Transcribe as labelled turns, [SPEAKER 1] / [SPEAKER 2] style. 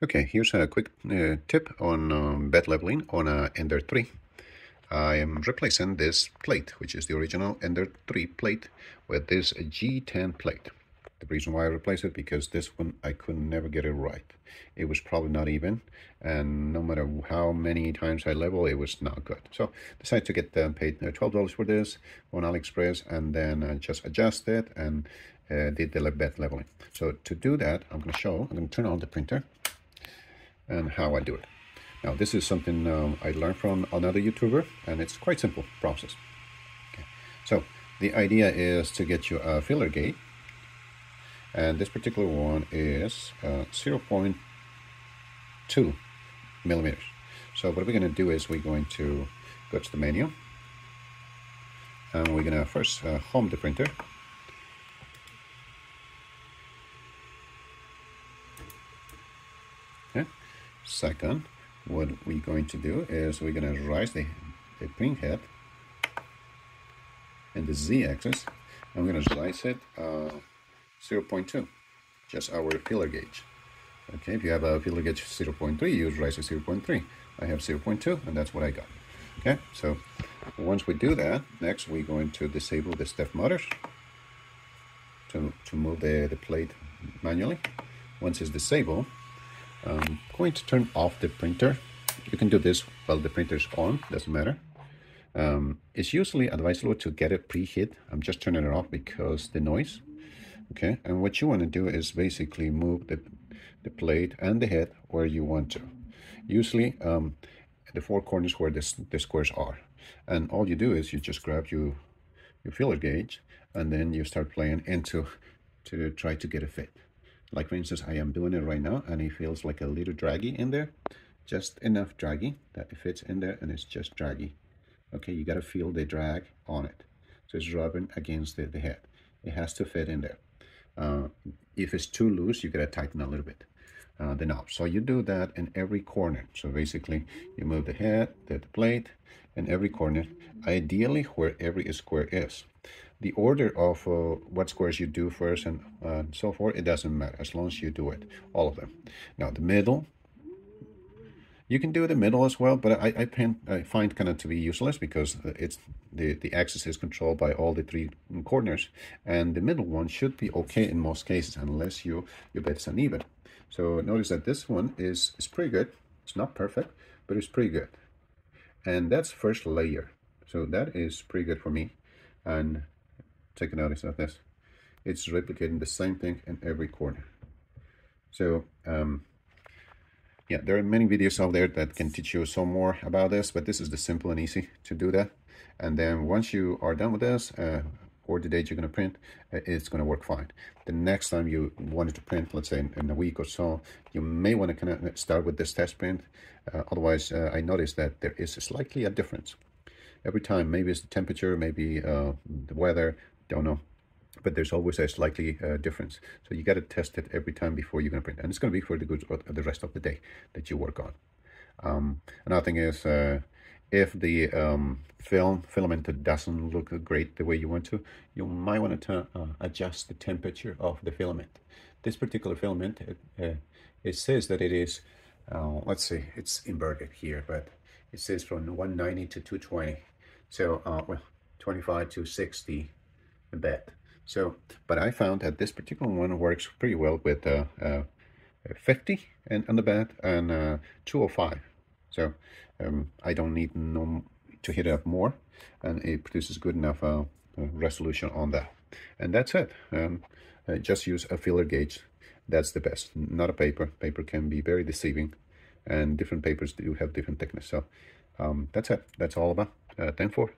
[SPEAKER 1] Okay, here's a quick uh, tip on um, bed leveling on a Ender 3. I am replacing this plate, which is the original Ender 3 plate, with this G10 plate. The reason why I replaced it, because this one I could never get it right. It was probably not even, and no matter how many times I level, it was not good. So decided to get uh, paid $12 for this on AliExpress, and then uh, just adjust it and uh, did the bed leveling. So to do that, I'm going to show, I'm going to turn on the printer, and how I do it. Now, this is something um, I learned from another YouTuber, and it's quite simple process. Okay. So, the idea is to get you a feeler gauge, and this particular one is uh, 0.2 millimeters. So what we're going to do is we're going to go to the menu, and we're going to first uh, home the printer, Second, what we're going to do is we're going to raise the, the print head and the z-axis. I'm going to slice it uh, 0.2, just our feeler gauge. Okay, if you have a feeler gauge 0.3, use raise it 0.3. I have 0.2, and that's what I got. Okay, so once we do that, next we're going to disable the step motors to, to move the, the plate manually. Once it's disabled, I'm going to turn off the printer. You can do this while the printer is on, doesn't matter. Um, it's usually advisable to get it preheat. I'm just turning it off because the noise. Okay, and what you want to do is basically move the, the plate and the head where you want to. Usually um, the four corners where the, the squares are. And all you do is you just grab your, your feeler gauge and then you start playing into to try to get a fit. Like for instance, I am doing it right now and it feels like a little draggy in there. Just enough draggy that it fits in there and it's just draggy. Okay, you gotta feel the drag on it. So it's rubbing against the, the head. It has to fit in there. Uh, if it's too loose, you gotta tighten a little bit. Uh, the knob. So you do that in every corner. So basically, you move the head, the, the plate, in every corner, ideally where every square is the order of uh, what squares you do first and uh, so forth, it doesn't matter as long as you do it, all of them. Now the middle, you can do the middle as well, but I, I, pen, I find kind of to be useless because it's the, the axis is controlled by all the three corners and the middle one should be okay in most cases unless you, your is uneven. So notice that this one is, is pretty good. It's not perfect, but it's pretty good. And that's first layer. So that is pretty good for me. And take a notice of this. It's replicating the same thing in every corner. So, um, yeah, there are many videos out there that can teach you some more about this, but this is the simple and easy to do that. And then once you are done with this, uh, or the date you're going to print, uh, it's going to work fine. The next time you wanted to print, let's say in, in a week or so, you may want to kind of start with this test print. Uh, otherwise, uh, I noticed that there is slightly a difference every time. Maybe it's the temperature, maybe uh, the weather, don't know. But there's always a slightly uh, difference. So you got to test it every time before you're going to print. And it's going to be for the good the rest of the day that you work on. Um, another thing is, uh, if the um, film filament doesn't look great the way you want to, you might want to uh, adjust the temperature of the filament. This particular filament, it, uh, it says that it is, uh, let's see, it's inverted here, but it says from 190 to 220. So, uh, well, 25 to 60 bed. So, but I found that this particular one works pretty well with uh, uh, 50 and on the bed and uh, 205. So um, I don't need no to hit it up more, and it produces good enough uh, resolution on that. And that's it. Um, just use a feeler gauge. That's the best. Not a paper. Paper can be very deceiving, and different papers do have different thickness. So um, that's it. That's all about. Uh, thanks for